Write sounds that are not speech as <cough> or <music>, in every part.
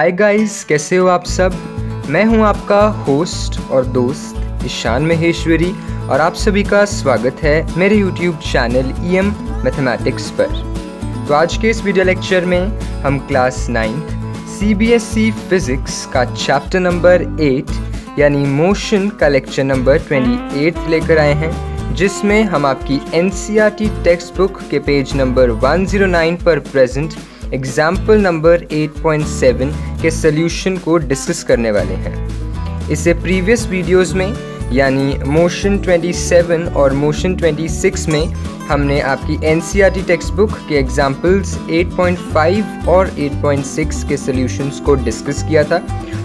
Hi guys कैसे हो आप सब? मैं हूँ आपका होस्ट और दोस्त ईशान महेश्वरी और आप सभी का स्वागत है मेरे YouTube channel E M mathematics पर। तो आज के इस वीडियो लेक्चर में हम class ninth C B S E physics का चैप्टर नंबर एट यानी मोशन का लेक्चर नंबर ट्वेंटी एट लेकर आए हैं, जिसमें हम आपकी N C R T text book के पेज नंबर 109 पर प्रेजेंट एग्ज़ाम्पल नंबर 8.7 के सोल्यूशन को डिस्कस करने वाले हैं। इसे प्रीवियस वीडियोस में, यानी मोशन 27 और मोशन 26 में, हमने आपकी एन टेक्स्ट बुक के एग्जाम्पल्स 8.5 और 8.6 के सोल्यूशन को डिस्कस किया था।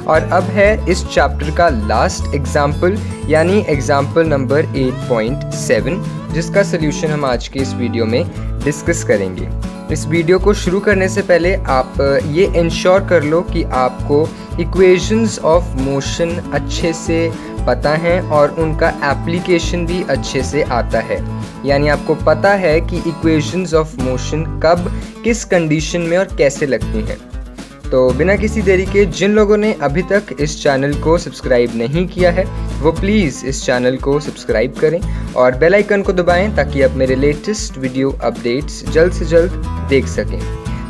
और अब है इस चैप्टर का लास्ट एग्ज़ाम्पल यानी एग्ज़ाम्पल नंबर 8.7 जिसका सोल्यूशन हम आज के इस वीडियो में डिस्कस करेंगे। इस वीडियो को शुरू करने से पहले आप ये इंश्योर कर लो कि आपको इक्वेशंस ऑफ़ मोशन अच्छे से पता हैं और उनका एप्लीकेशन भी अच्छे से आता है। यानी आपको पता है कि इक्वेशंस ऑफ़ मोशन कब, किस कंडीशन में और कैसे लगती हैं। तो बिना किसी देरी के जिन लोगों ने अभी तक इस चैनल को सब्सक्राइब नहीं किया है, वो प्लीज़ इस चैनल को सब्सक्राइब करें और बेल आइकन को दबाएँ ताकि आप मेरे लेटेस्ट वीडियो अपडेट्स जल्द से जल्द देख सकें।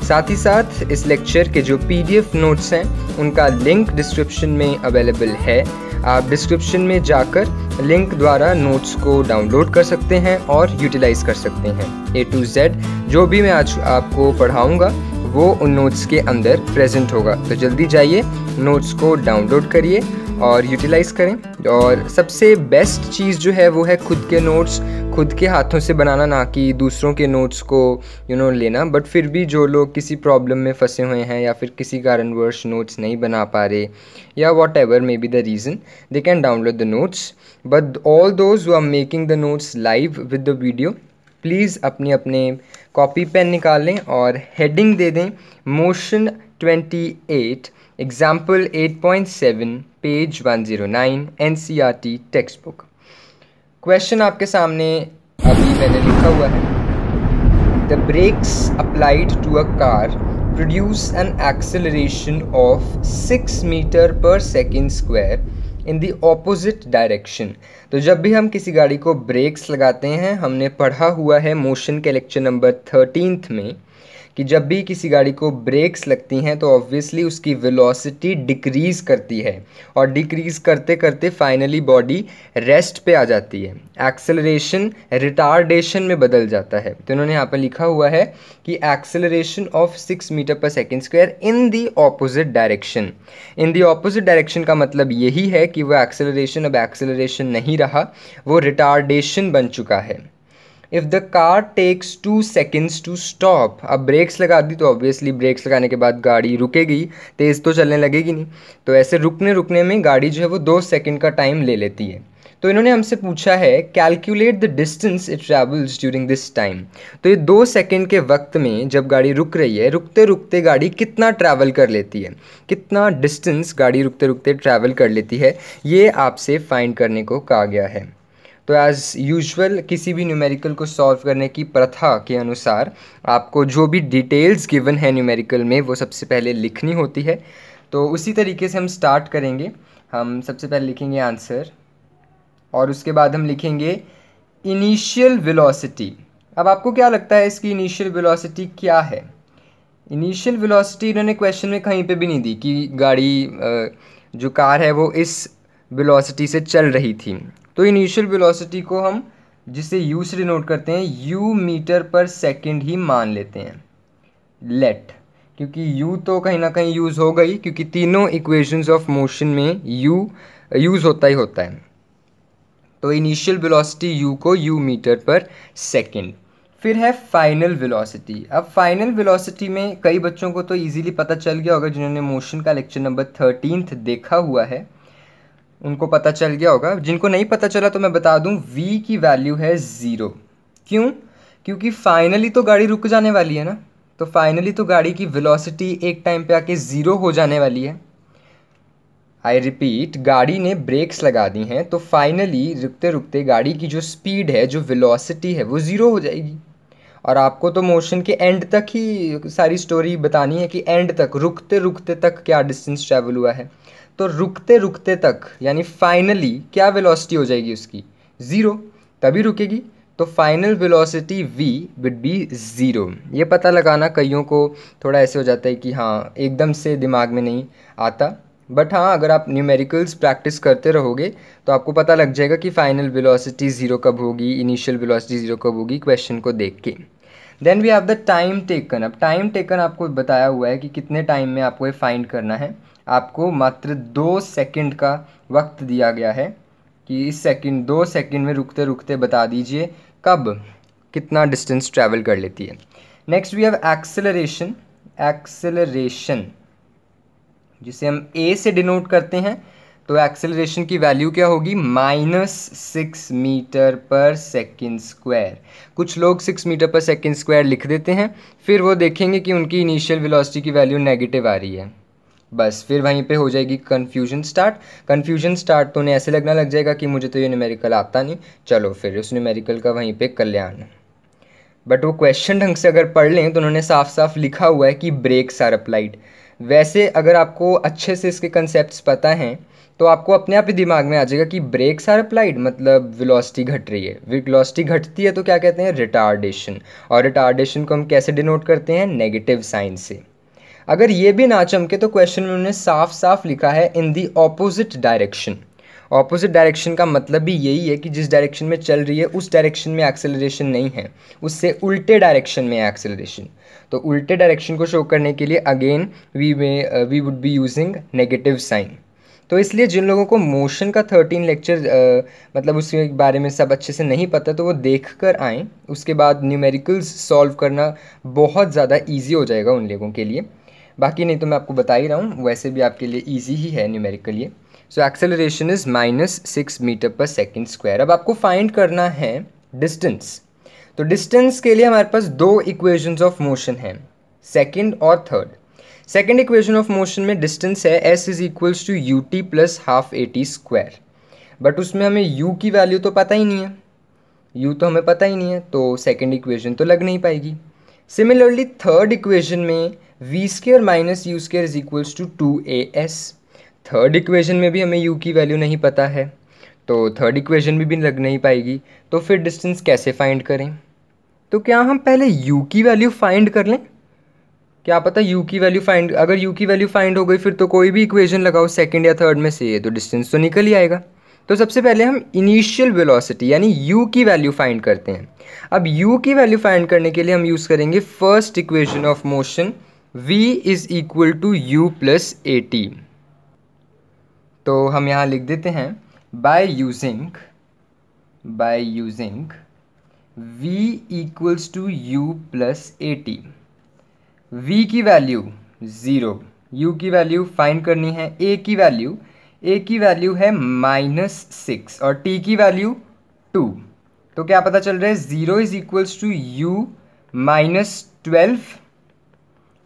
साथ ही साथ, इस लेक्चर के जो पीडीएफ नोट्स हैं, उनका लिंक डिस्क्रिप्शन में अवेलेबल है। आप डिस्क्रिप्शन में जाकर लिंक द्वारा नोट्स को डाउनलोड कर सकते हैं और यूटिलाइज कर सकते हैं। ए टू जेड जो भी मैं आज आपको पढ़ाऊँगा वो उन नोट्स के अंदर प्रेजेंट होगा। तो जल्दी जाइए नोट्स को डाउनलोड करिए और यूटिलाइज़ करें। और सबसे बेस्ट चीज़ जो है वो है खुद के नोट्स खुद के हाथों से बनाना, ना कि दूसरों के नोट्स को यू नो लेना। बट फिर भी जो लोग किसी प्रॉब्लम में फंसे हुए हैं या फिर किसी कारणवश नोट्स नहीं बना पा रहे या whatever may be the reason they can download the notes but all those who are making the notes live with the video please अपने अपने कॉपी पेन निकालें और हेडिंग दे दें motion 28 example 8.7 page 109 NCERT text book question आपके सामने अभी मैंने लिखा हुआ है। The brakes applied to a car produce an acceleration of 6 metre per second square in the opposite direction तो जब भी हम किसी गाड़ी को ब्रेक्स लगाते हैं, हमने पढ़ा हुआ है मोशन के लेक्चर नंबर थर्टीनथ में कि जब भी किसी गाड़ी को ब्रेक्स लगती हैं तो ऑब्वियसली उसकी वेलोसिटी डिक्रीज़ करती है और डिक्रीज़ करते करते फाइनली बॉडी रेस्ट पे आ जाती है। एक्सेलरेशन रिटार्डेशन में बदल जाता है। तो इन्होंने यहाँ पर लिखा हुआ है कि acceleration of six metre per second square in the opposite direction in the opposite direction का मतलब यही है कि वो एक्सेलरेशन अब एक्सेलरेशन नहीं रहा, वो रिटार्डेशन बन चुका है। If the car takes two seconds to stop अब ब्रेक्स लगा दी तो ऑब्वियसली ब्रेक्स लगाने के बाद गाड़ी रुकेगी, तेज़ तो चलने लगेगी नहीं। तो ऐसे रुकने रुकने में गाड़ी जो है वो दो सेकेंड का टाइम ले लेती है। तो इन्होंने हमसे पूछा है calculate the distance it travels during this time तो ये दो सेकेंड के वक्त में जब गाड़ी रुक रही है, रुकते रुकते गाड़ी कितना ट्रैवल कर लेती है? कितना डिस्टेंस गाड़ी रुकते रुकते ट्रैवल कर लेती है? ये आपसे फाइंड करने को कहा गया है। तो एज़ यूजुअल किसी भी न्यूमेरिकल को सॉल्व करने की प्रथा के अनुसार आपको जो भी डिटेल्स गिवन है न्यूमेरिकल में, वो सबसे पहले लिखनी होती है। तो उसी तरीके से हम स्टार्ट करेंगे। हम सबसे पहले लिखेंगे आंसर और उसके बाद हम लिखेंगे इनिशियल वेलोसिटी अब आपको क्या लगता है इसकी इनिशियल वेलोसिटी क्या है? इनिशियल वेलोसिटी इन्होंने क्वेश्चन में कहीं पे भी नहीं दी कि गाड़ी जो कार है वो इस वेलोसिटी से चल रही थी। तो इनिशियल वेलोसिटी को हम जिसे यू से डिनोट करते हैं यू मीटर पर सेकंड ही मान लेते हैं। लेट क्योंकि यू तो कहीं ना कहीं यूज़ हो गई, क्योंकि तीनों इक्वेशंस ऑफ़ मोशन में यू यूज़ होता ही होता है। तो इनिशियल वेलोसिटी यू को यू मीटर पर सेकंड फिर है फाइनल वेलोसिटी अब फाइनल वेलोसिटी में कई बच्चों को तो इजीली पता चल गया होगा, जिन्होंने मोशन का लेक्चर नंबर थर्टीनथ देखा हुआ है। उनको पता चल गया होगा। जिनको नहीं पता चला तो मैं बता दूँ, v की वैल्यू है ज़ीरो क्यों? क्योंकि फाइनली तो गाड़ी रुक जाने वाली है ना। तो फाइनली तो गाड़ी की वेलोसिटी एक टाइम पे आके ज़ीरो हो जाने वाली है। आई रिपीट गाड़ी ने ब्रेक्स लगा दी हैं तो फाइनली रुकते रुकते गाड़ी की जो स्पीड है, जो वेलोसिटी है, वो ज़ीरो हो जाएगी। और आपको तो मोशन के एंड तक ही सारी स्टोरी बतानी है कि एंड तक रुकते रुकते तक क्या डिस्टेंस ट्रैवल हुआ है। तो रुकते रुकते तक, यानी फाइनली क्या वेलोसिटी हो जाएगी उसकी? ज़ीरो तभी रुकेगी तो final velocity v would be zero ये पता लगाना कईयों को थोड़ा ऐसे हो जाता है कि हाँ एकदम से दिमाग में नहीं आता। बट हाँ अगर आप न्यूमेरिकल्स प्रैक्टिस करते रहोगे तो आपको पता लग जाएगा कि फाइनल वेलोसिटी ज़ीरो कब होगी इनिशियल वेलोसिटी ज़ीरो कब होगी क्वेश्चन को देख के। Then we have the time taken अब टाइम टेकन आपको बताया हुआ है कि कितने टाइम में आपको ये फाइंड करना है। आपको मात्र दो सेकंड का वक्त दिया गया है कि इस सेकंड, दो सेकंड में रुकते रुकते बता दीजिए कब, कितना डिस्टेंस ट्रैवल कर लेती है। Next we have acceleration acceleration जिसे हम ए से डिनोट करते हैं तो एक्सेलरेशन की वैल्यू क्या होगी? Minus six metre per second square कुछ लोग six metre per second square लिख देते हैं, फिर वो देखेंगे कि उनकी इनिशियल वेलोसिटी की वैल्यू नेगेटिव आ रही है। बस, फिर वहीं पे हो जाएगी कन्फ्यूज़न स्टार्ट कन्फ्यूज़न स्टार्ट तो उन्हें ऐसे लगना लग जाएगा कि मुझे तो ये न्यूमेरिकल आता नहीं। चलो फिर, उस न्यूमेरिकल का वहीं पे कल्याण। बट वो क्वेश्चन ढंग से अगर पढ़ लें तो उन्होंने साफ़ साफ़ लिखा हुआ है कि ब्रेक्स आर अप्लाइड वैसे अगर आपको अच्छे से इसके कंसेप्ट पता हैं तो आपको अपने आप ही दिमाग में आ जाएगा कि ब्रेक्स आर अप्लाइड मतलब वेलोसिटी घट रही है। वेलोसिटी घटती है तो क्या कहते हैं? रिटार्डेशन और रिटार्डेशन को हम कैसे डिनोट करते हैं? नेगेटिव साइन से। अगर ये भी ना चमके तो क्वेश्चन में उन्होंने साफ़ साफ़ लिखा है in the opposite direction opposite direction का मतलब भी यही है कि जिस डायरेक्शन में चल रही है उस डायरेक्शन में एक्सेलरेशन नहीं है. उससे उल्टे डायरेक्शन में एक्सेलरेशन तो उल्टे डायरेक्शन को शो करने के लिए again we may we would be using negative sign तो इसलिए जिन लोगों को मोशन का थर्टीन लेक्चर uh, मतलब उसके बारे में सब अच्छे से नहीं पता तो वो देख कर आएँ. उसके बाद न्यूमेरिकल्स सॉल्व करना बहुत ज़्यादा ईजी हो जाएगा उन लोगों के लिए. बाकी नहीं तो मैं आपको बता ही रहा हूँ, वैसे भी आपके लिए ईजी ही है न्यूमेरिकल ये। So acceleration is minus six metre per second square अब आपको फाइंड करना है डिस्टेंस तो डिस्टेंस के लिए हमारे पास दो इक्वेशंस ऑफ़ मोशन हैं सेकेंड और third second equation of motion में डिस्टेंस है S is equals to U T plus half A T square but उसमें हमें यू की वैल्यू तो पता ही नहीं है। यू तो हमें पता ही नहीं है तो सेकेंड इक्वेशन तो लग नहीं पाएगी। सिमिलरली थर्ड इक्वेशन में V square minus U square is equals to two A S third equation में भी हमें यू की वैल्यू नहीं पता है तो थर्ड इक्वेशन भी, भी लग नहीं पाएगी तो फिर डिस्टेंस कैसे फाइंड करें? तो क्या हम पहले u की वैल्यू फाइंड कर लें? क्या पता u की वैल्यू फाइंड अगर u की वैल्यू फाइंड हो गई फिर तो कोई भी इक्वेशन लगाओ सेकंड या थर्ड में से तो डिस्टेंस तो निकल ही आएगा। तो सबसे पहले हम इनिशियल वेलोसिटी यानी u की वैल्यू फाइंड करते हैं। अब u की वैल्यू फाइंड करने के लिए हम यूज़ करेंगे first equation of motion v is equal to U plus A T तो हम यहाँ लिख देते हैं by using by using v equals to U plus A T V की वैल्यू ज़ीरो u की वैल्यू फाइंड करनी है, a की वैल्यू a की वैल्यू है माइनस सिक्स और t की वैल्यू टू तो क्या पता चल रहा है? Zero is equals to U minus twelve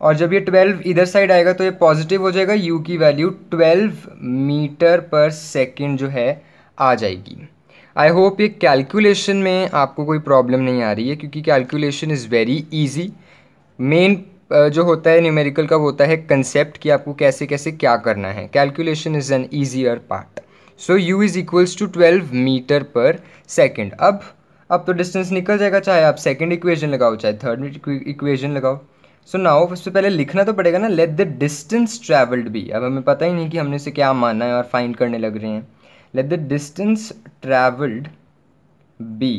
और जब ये ट्वेल्व इधर साइड आएगा तो ये पॉजिटिव हो जाएगा यू की value twelve metre per second जो है आ जाएगी। आई होप ये कैलकुलेशन में आपको कोई प्रॉब्लम नहीं आ रही है, क्योंकि calculation is very easy main जो होता है न्यूमेरिकल का होता है कंसेप्ट कि आपको कैसे कैसे क्या करना है। Calculation is an easier part so U is equals to twelve metre per second अब अब तो डिस्टेंस निकल जाएगा, चाहे आप सेकेंड इक्वेशन लगाओ, चाहे थर्ड इक्वेशन लगाओ। सो नाउ उससे पहले लिखना तो पड़ेगा ना लेट द डिस्टेंस ट्रैवल्ड भी अब हमें पता ही नहीं कि हमने इसे क्या माना है और फाइंड करने लग रहे हैं। Let the distance traveled be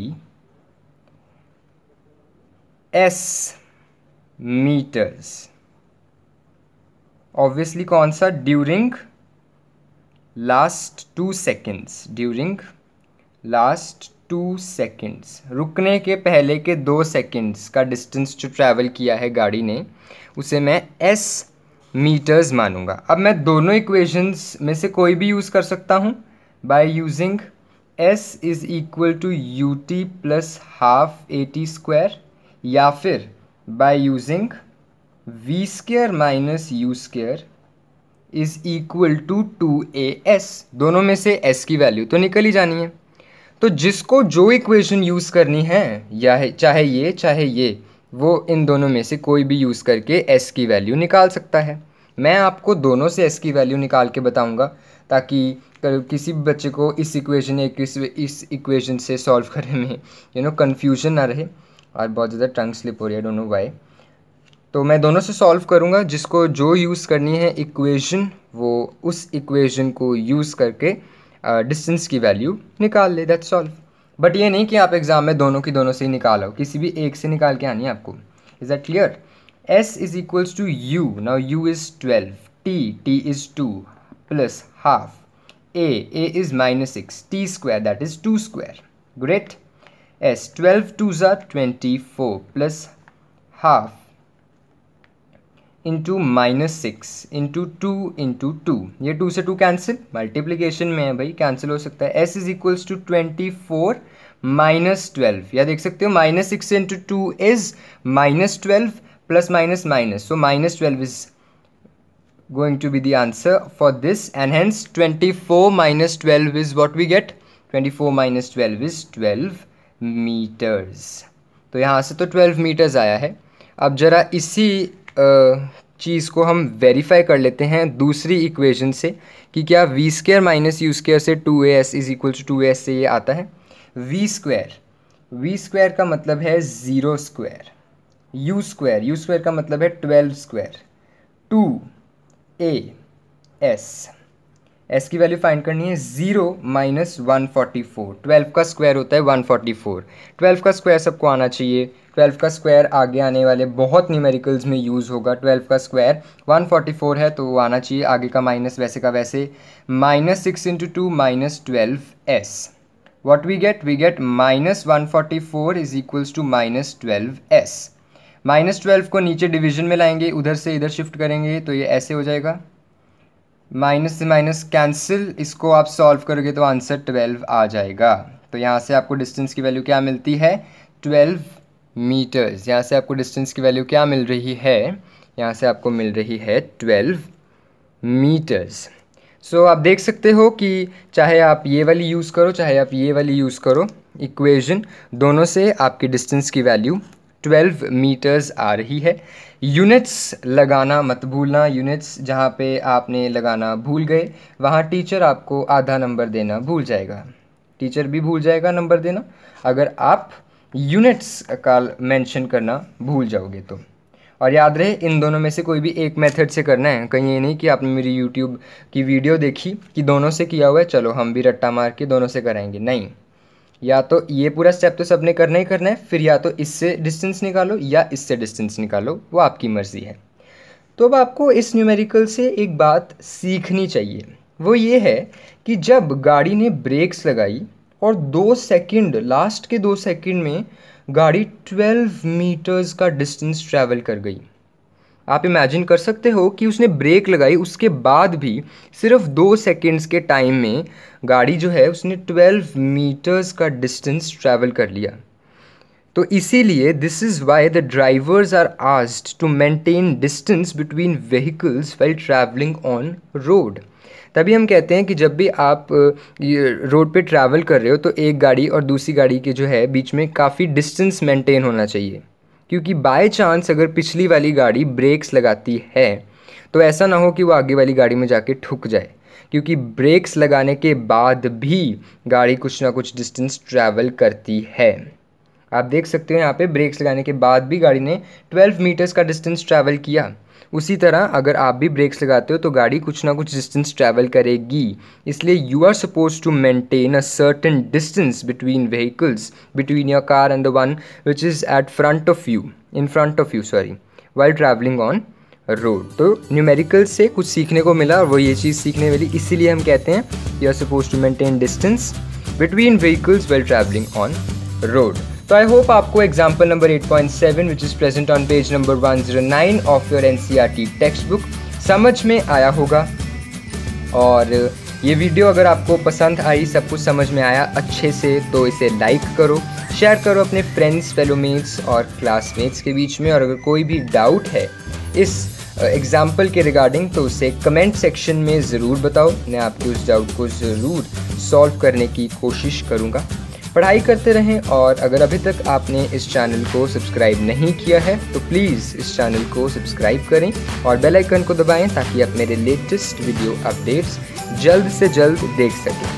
S metres obviously कौन सा? During last two seconds during last two seconds. रुकने के पहले के दो सेकेंड्स का डिस्टेंस जो ट्रैवल किया है गाड़ी ने, उसे मैं एस मीटर्स मानूँगा। अब मैं दोनों इक्वेशंस में से कोई भी यूज़ कर सकता हूँ। By using S is equal to U T plus half A T square, या फिर by using V square minus U square is equal to two A S दोनों में से एस की वैल्यू तो निकल ही जानी है। तो जिसको जो इक्वेशन यूज़ करनी है, या है, चाहे ये चाहे ये, वो इन दोनों में से कोई भी यूज़ करके एस की वैल्यू निकाल सकता है। मैं आपको दोनों से एस की वैल्यू निकाल के बताऊँगा, ताकि किसी भी बच्चे को इस इक्वेशन या इस इस इक्वेशन से सॉल्व <laughs> करने में यू नो कन्फ्यूज़न ना रहे, और बहुत ज़्यादा टंग स्लिप हो रही है डोंट नो वाई तो मैं दोनों से सॉल्व करूँगा, जिसको जो यूज़ करनी है इक्वेशन वो उस इक्वेशन को यूज़ करके डिस्टेंस की वैल्यू निकाल ले दैट सॉल्व बट ये नहीं कि आप एग्ज़ाम में दोनों की दोनों से ही निकालो किसी भी एक से निकाल के आनी है आपको. Is that clear S is equals to U now U is twelve T T is two plus half A A is minus six T square that is two square great S twelve two ज़ा twenty four plus half into minus six into two into two ये two से two cancel multiplication में है भाई cancel हो सकता है। S is equals to twenty four minus twelve या देख सकते हो minus six into two is minus twelve plus minus minus so minus twelve is going going to be the answer for this and hence 24 minus 12 is what we get? 24 minus 12 is 12 meters. तो यहाँ से तो 12 meters आया है। अब ज़रा इसी चीज़ को हम वेरीफाई कर लेते हैं दूसरी इक्वेशन से कि क्या V square minus U square से two A S is equal to two S से ये आता है। वी स्क्वायर वी स्क्वायर का मतलब है zero square U square U square का मतलब है twelve square two A S S की वैल्यू फाइंड करनी है zero minus one forty four twelve का स्क्वायर होता है वन फोर्टी फोर ट्वेल्व का स्क्वायर सबको आना चाहिए. ट्वेल्व का स्क्वायर आगे आने वाले बहुत न्यूमेरिकल्स में यूज़ होगा. ट्वेल्व का स्क्वायर वन फोर्टी फोर है तो वो आना चाहिए आगे का माइनस वैसे का वैसे. Minus six into two minus twelve S what we get we get minus one forty four is equals to minus twelve S minus twelve को नीचे डिवीज़न में लाएँगे. उधर से इधर शिफ्ट करेंगे तो ये ऐसे हो जाएगा. माइनस से माइनस कैंसिल इसको आप सॉल्व करोगे तो आंसर ट्वेल्व आ जाएगा। तो यहाँ से आपको डिस्टेंस की वैल्यू क्या मिलती है? ट्वेल्व मीटर्स यहाँ से आपको डिस्टेंस की वैल्यू क्या मिल रही है? यहाँ से आपको मिल रही है ट्वेल्व मीटर्स सो आप देख सकते हो कि चाहे आप ये वाली यूज़ करो, चाहे आप ये वाली यूज़ करो इक्वेशन दोनों से आपकी डिस्टेंस की वैल्यू ट्वेल्व मीटर्स आ रही है। यूनिट्स लगाना मत भूलना यूनिट्स जहाँ पे आपने लगाना भूल गए, वहाँ टीचर आपको आधा नंबर देना भूल जाएगा। टीचर भी भूल जाएगा नंबर देना। अगर आप यूनिट्स का मेंशन करना भूल जाओगे तो। और याद रहे, इन दोनों में से कोई भी एक मेथड से करना है, कहीं ये नहीं कि आपने मेरी यूट्यूब की वीडियो देखी कि दोनों से किया हुआ है, चलो हम भी रट्टा मार के दोनों से कराएँगे। नहीं। या तो ये पूरा स्टेप तो सबने करना ही करना है, फिर या तो इससे डिस्टेंस निकालो या इससे डिस्टेंस निकालो, वो आपकी मर्ज़ी है। तो अब आपको इस न्यूमेरिकल से एक बात सीखनी चाहिए। वो ये है कि जब गाड़ी ने ब्रेक्स लगाई और दो सेकंड लास्ट के दो सेकंड में गाड़ी 12 मीटर्स का डिस्टेंस ट्रैवल कर गई आप इमेजिन कर सकते हो कि उसने ब्रेक लगाई, उसके बाद भी सिर्फ़ दो सेकेंड्स के टाइम में गाड़ी जो है, उसने 12 मीटर्स का डिस्टेंस ट्रैवल कर लिया। तो इसीलिए this is why the drivers are asked to maintain distance between vehicles well travelling on road तभी हम कहते हैं कि जब भी आप रोड पे ट्रैवल कर रहे हो तो एक गाड़ी और दूसरी गाड़ी के जो है, बीच में काफ़ी डिस्टेंस मेंटेन होना चाहिए। क्योंकि बाय चांस अगर पिछली वाली गाड़ी ब्रेक्स लगाती है तो ऐसा ना हो कि वो आगे वाली गाड़ी में जाके ठुक जाए। क्योंकि ब्रेक्स लगाने के बाद भी गाड़ी कुछ ना कुछ डिस्टेंस ट्रैवल करती है। आप देख सकते हो यहाँ पे ब्रेक्स लगाने के बाद भी गाड़ी ने 12 मीटर्स का डिस्टेंस ट्रैवल किया। उसी तरह अगर आप भी ब्रेक्स लगाते हो तो गाड़ी कुछ ना कुछ डिस्टेंस ट्रैवल करेगी। इसलिए you are suppose to maintain a certain distance between vehicles between your car and the one which is at front of you in front of you sorry while travelling on road तो numerical से कुछ सीखने को मिला और वो ये चीज़ सीखने मिली, इसीलिए हम कहते हैं you are suppose to maintain distance between vehicles well travelling on road तो आई होप आपको example number 8.7 which is present on page number 109 of your N C text book समझ में आया होगा। और ये वीडियो अगर आपको पसंद आई, सब कुछ समझ में आया अच्छे से तो इसे लाइक करो शेयर करो अपने फ्रेंड्स फेलोमेट्स और क्लासमेट्स के बीच में। और अगर कोई भी डाउट है इस एग्ज़ाम्पल के रिगार्डिंग तो उसे कमेंट सेक्शन में ज़रूर बताओ। मैं आपके उस डाउट को ज़रूर सॉल्व करने की कोशिश करूँगा। पढ़ाई करते रहें और अगर अभी तक आपने इस चैनल को सब्सक्राइब नहीं किया है तो प्लीज़ इस चैनल को सब्सक्राइब करें और बेल आइकन को दबाएँ ताकि आप मेरे लेटेस्ट वीडियो अपडेट्स जल्द से जल्द देख सकें।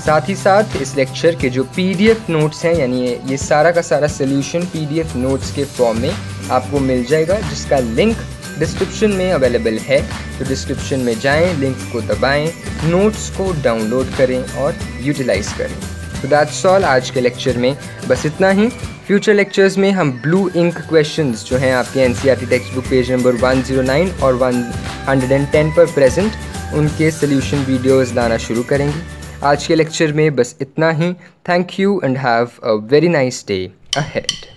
साथ ही साथ इस लेक्चर के जो पीडीएफ नोट्स हैं, यानी ये सारा का सारा सोल्यूशन पीडीएफ नोट्स के फॉर्म में आपको मिल जाएगा, जिसका लिंक डिस्क्रिप्शन में अवेलेबल है। तो डिस्क्रिप्शन में जाएँ लिंक को दबाएँ नोट्स को डाउनलोड करें और यूटिलाइज करें। तो दैट्स ऑल आज के लेक्चर में। बस इतना ही। फ्यूचर लेक्चर्स में हम ब्लू इंक क्वेश्चन जो हैं आपके N C R text book page number 109 और 110 पर प्रेजेंट उनके सोल्यूशन वीडियोस लाना शुरू करेंगे। आज के लेक्चर में बस इतना ही। Thank you and have a very nice day ahead